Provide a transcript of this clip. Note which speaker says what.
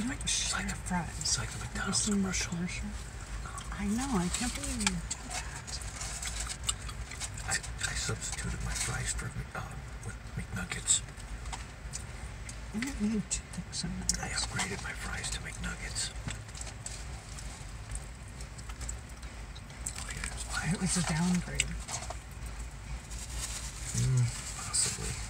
Speaker 1: You
Speaker 2: like,
Speaker 1: don't
Speaker 2: it's
Speaker 1: share
Speaker 2: like, a,
Speaker 1: fries.
Speaker 2: it's like the McDonald's commercial.
Speaker 1: commercial? I know. I can't believe you do that.
Speaker 2: I, I substituted my fries for uh, with McNuggets.
Speaker 1: You don't need two things in
Speaker 2: I upgraded my fries to McNuggets. Oh,
Speaker 1: It was a downgrade.
Speaker 2: Hmm, possibly.